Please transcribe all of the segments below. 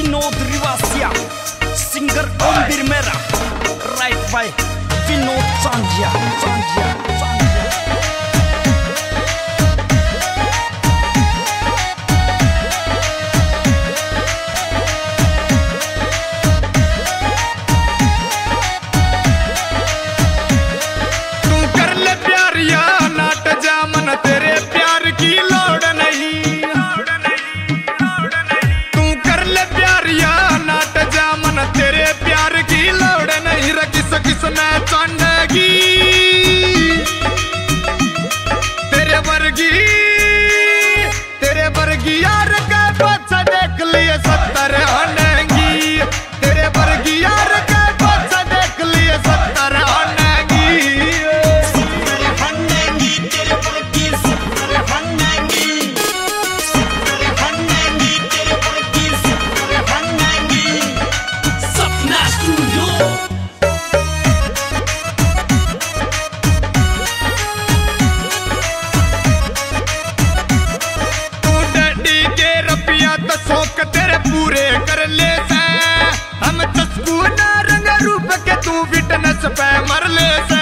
Vinod Rivasia, singer Om Birmera, right by Vinod Sanjia, Sanjia, Sanjia. Yeah. सपने पूरे कर ले हम तस्कू ना रंग रूप के तू फिटनेस पे मर ले से।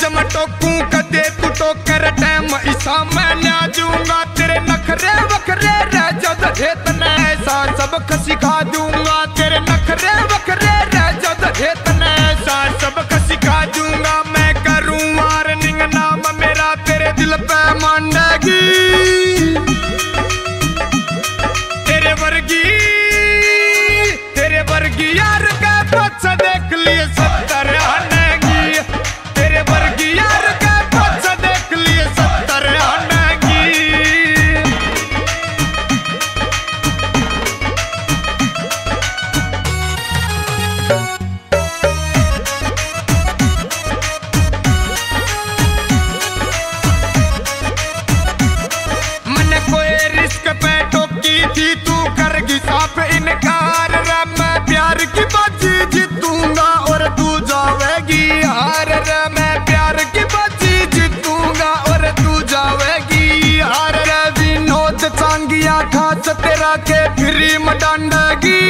जम कदे तू टोकर टैम ईसा मैं ना जूँगा। तेरे नखरे वखरे रह जद इतना ऐसा सबक सिखा दूँगा। तेरे नखरे वखरे रह जद इतना ऐसा सबक सिखा दूँगा। मैं करूँ वार्निंग नाम मेरा तेरे दिल पे मांडेगी। तेरे वर्गी तेरे वर्गी यार का तो हाथ तेरा के फिरी मटांडगी